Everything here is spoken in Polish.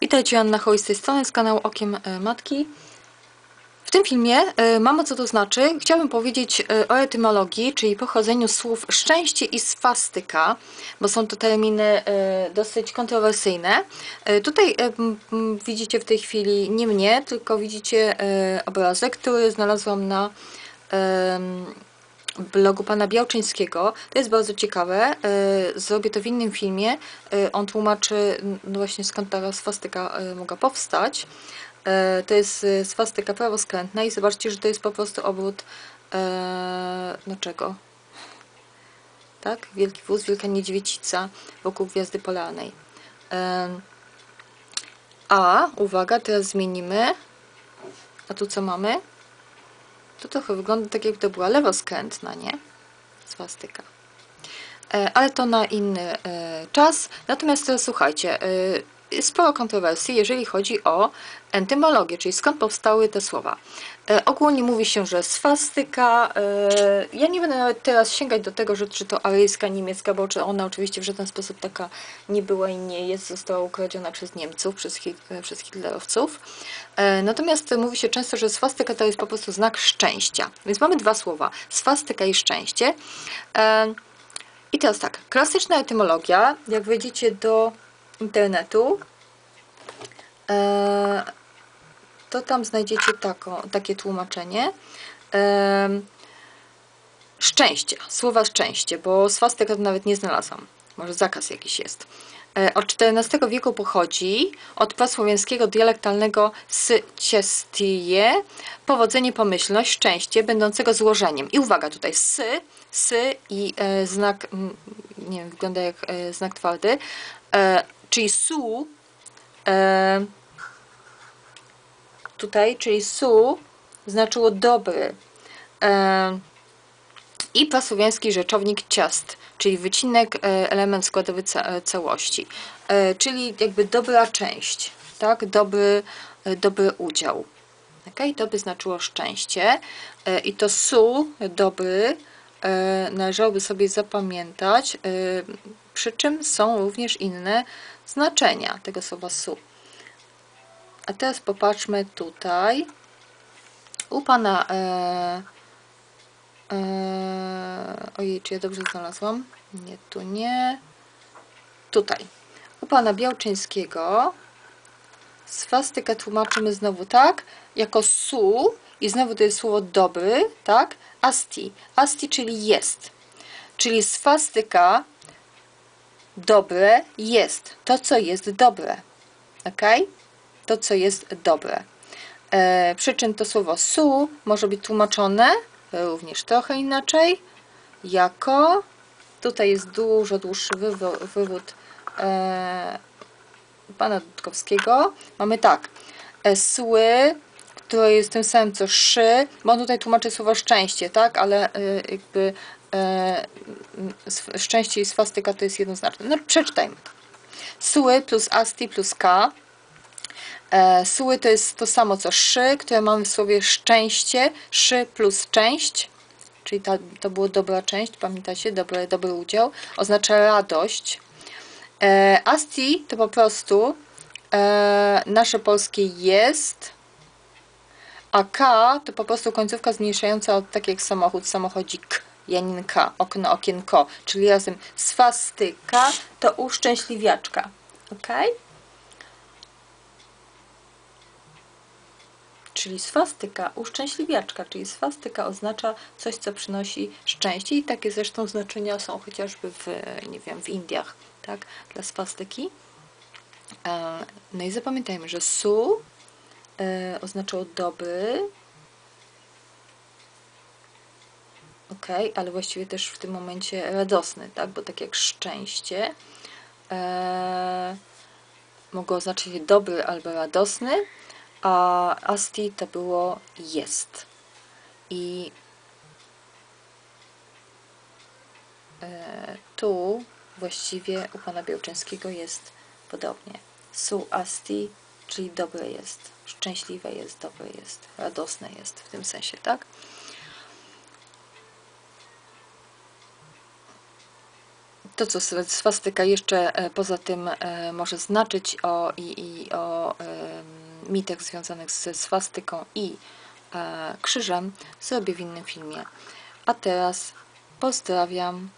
Witajcie, Joanna Hoy z tej strony, z kanału Okiem e, Matki. W tym filmie, e, mamo co to znaczy, chciałabym powiedzieć e, o etymologii, czyli pochodzeniu słów szczęście i swastyka, bo są to terminy dosyć kontrowersyjne. Tutaj widzicie w tej chwili nie mnie, tylko widzicie obrazek, który znalazłam na blogu pana Białczyńskiego. To jest bardzo ciekawe. E, Zrobię to w innym filmie. E, On tłumaczy no właśnie skąd ta swastyka e, mogła powstać. To jest swastyka prawoskrętna i zobaczcie, że to jest po prostu obrót no czego? Tak? Wielki wóz, wielka niedźwiedzica wokół gwiazdy polarnej. A, uwaga, teraz zmienimy. A tu co mamy? To trochę wygląda tak, jakby to była lewoskrętna, nie? Swastyka. E, Ale to na inny e, czas. Natomiast teraz słuchajcie, e, sporo kontrowersji, jeżeli chodzi o entymologię, czyli skąd powstały te słowa. E, Ogólnie mówi się, że swastyka, e, ja nie będę nawet teraz sięgać do tego, że czy to aryjska, niemiecka, bo czy ona oczywiście w żaden sposób taka nie była i nie jest, została ukradziona przez Niemców, przez, e, przez hitlerowców. Natomiast mówi się często, że swastyka to jest po prostu znak szczęścia. Więc mamy dwa słowa, swastyka i szczęście. I teraz tak, klasyczna etymologia, jak wejdziecie do internetu, e, to tam znajdziecie takie tłumaczenie. Em, szczęście, słowa szczęście, bo swastyka to nawet nie znalazłam. Może zakaz jakiś jest. E, Od XIV wieku pochodzi od prasłowiańskiego dialektalnego syciestie, powodzenie, pomyślność, szczęście, będącego złożeniem. I uwaga tutaj, sy, sy i e, znak, mm, nie wiem, wygląda jak e, znak twardy, e, czyli su, e, tutaj, czyli su, znaczyło dobry. E, I pasłowiański rzeczownik ciast, czyli wycinek, e, element składowy ca e, całości. E, Czyli jakby dobra część, tak? Dobry, e, dobry udział. Okay? To by znaczyło szczęście. I to su, dobry, należałoby sobie zapamiętać, e, przy czym są również inne znaczenia tego słowa su. A teraz popatrzmy tutaj. U pana. E, e, ojej, czy ja dobrze znalazłam? Nie, tu nie. Tutaj. U pana Białczyńskiego swastykę tłumaczymy znowu tak, jako su i znowu to jest słowo dobry, tak? Asti. Asti, czyli jest. Czyli swastyka dobre jest. To, co jest dobre. ok? to, co jest dobre. E, przy czym to słowo su może być tłumaczone również trochę inaczej, jako tutaj jest dużo dłuższy wywo- wywód e, pana Dudkowskiego. Mamy tak, e, sły, które jest tym samym co szy, bo on tutaj tłumaczy słowo szczęście, tak, ale e, jakby sw- szczęście i swastyka to jest jednoznaczne. No przeczytajmy. Sły plus asti plus k E, Suły to jest to samo co szy, które mamy w słowie szczęście. Szy plus część, czyli ta, to było dobra część, pamiętacie? Dobry, dobry udział. Oznacza radość. E, asti to po prostu e, nasze polskie jest, a k to po prostu końcówka zmniejszająca od tak jak samochód, samochodzik. Janinka, okno, okienko, czyli razem swastyka to uszczęśliwiaczka. okej? czyli swastyka, uszczęśliwiaczka, czyli swastyka oznacza coś, co przynosi szczęście i takie zresztą znaczenia są chociażby w, nie wiem, w Indiach, tak, dla swastyki. E, No i zapamiętajmy, że su e, oznaczało dobry, ok, ale właściwie też w tym momencie radosny, tak, bo tak jak szczęście e, mogło oznaczać dobry albo radosny, a asti to było jest. I e, tu właściwie u pana Białczyńskiego jest podobnie. Su asti, czyli dobre jest, szczęśliwe jest, dobre jest, radosne jest w tym sensie, tak? to, co swa- swastyka jeszcze e, poza tym e, może znaczyć o, i, i o mitach związanych ze swastyką i e, krzyżem, zrobię w innym filmie. A teraz pozdrawiam